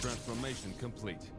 Transformation complete.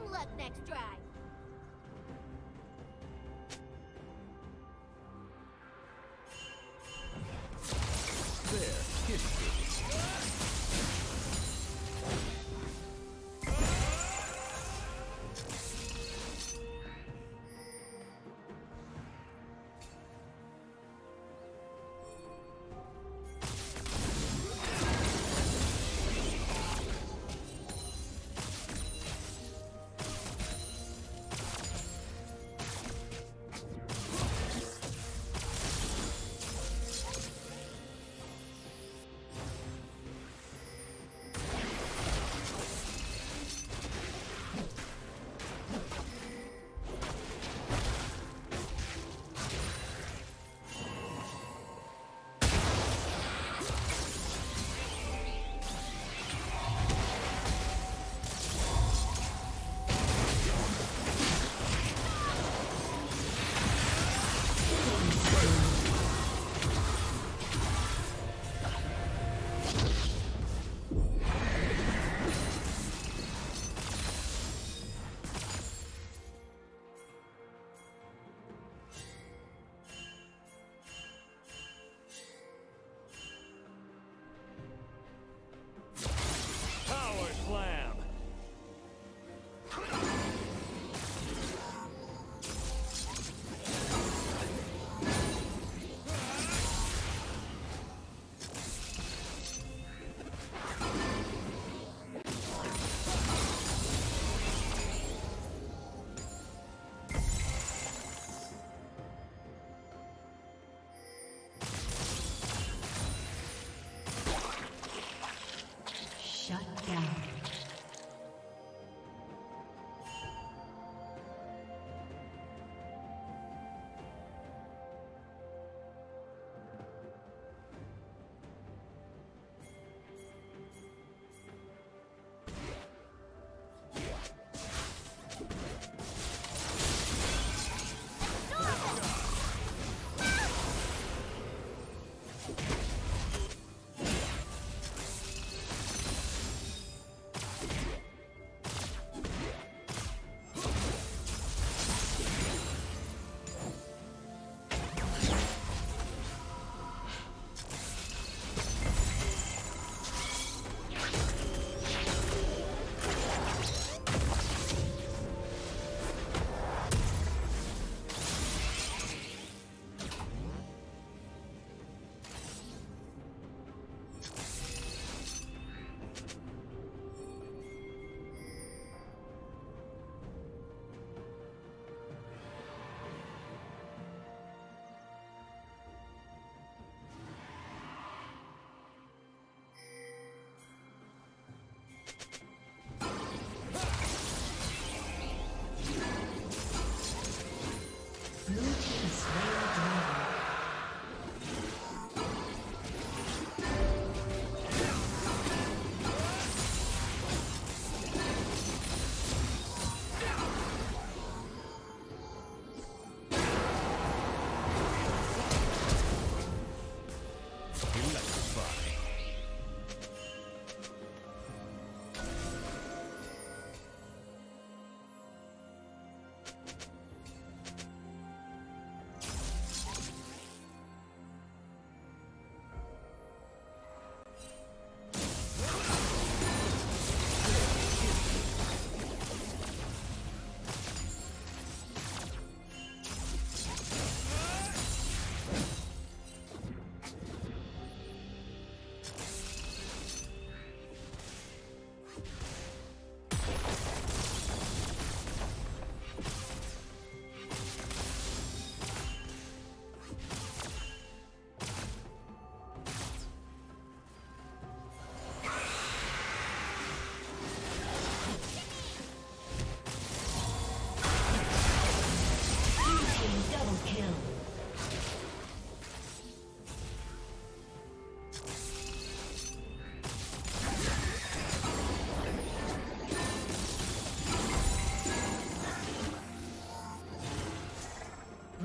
same luck next try.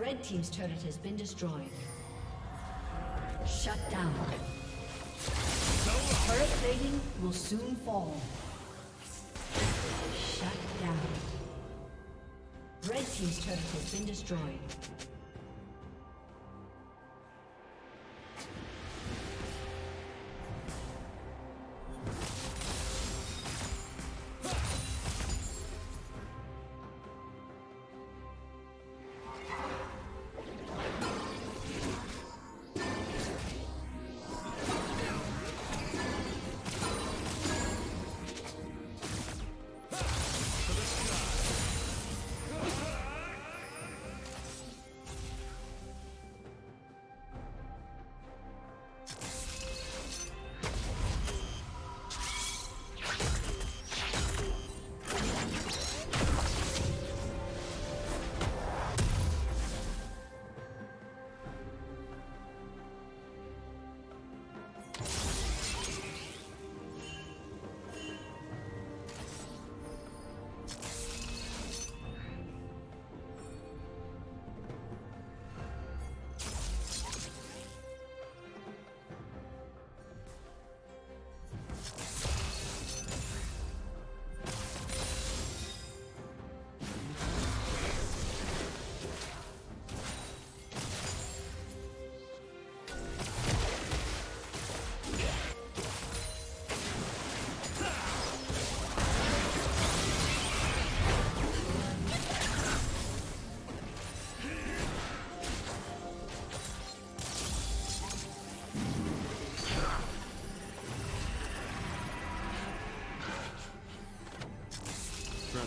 Red Team's turret has been destroyed. Shut down. Turret will soon fall. Shut down. Red Team's turret has been destroyed.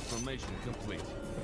Transformation complete.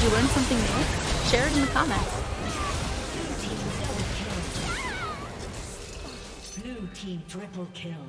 Did you learn something new? Share it in the comments. Blue Team triple kill.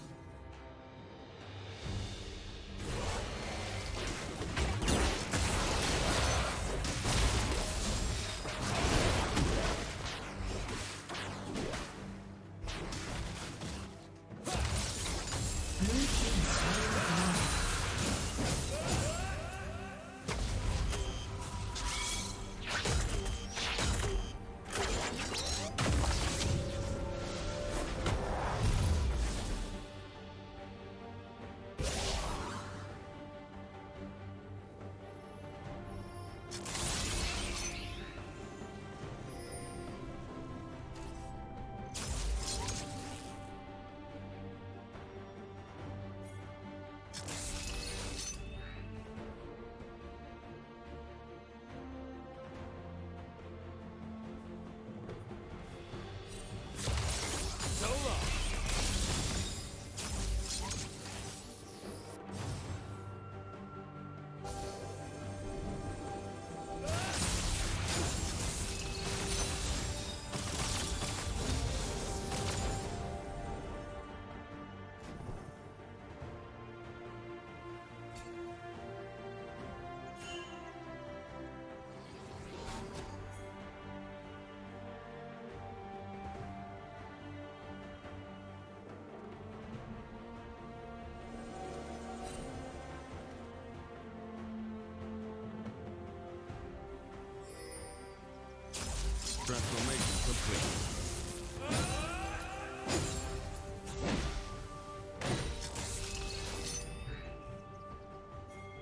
Transformation complete.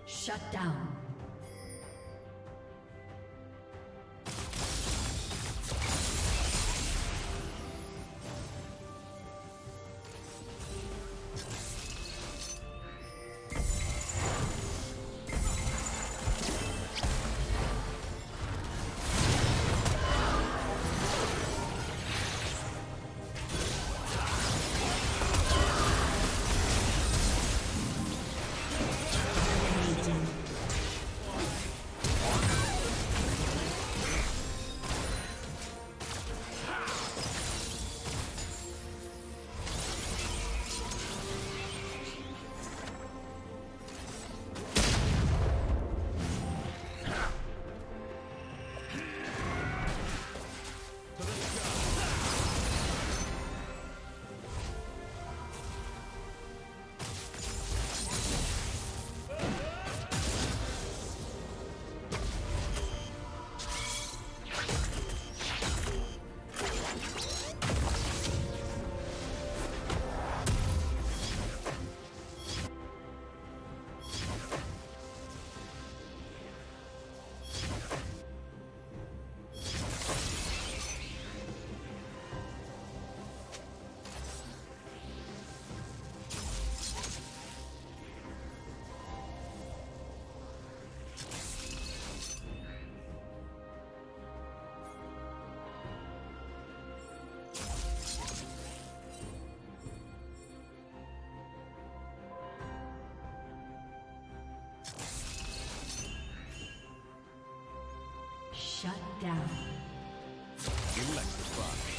Shut down. Shut down. Electrify.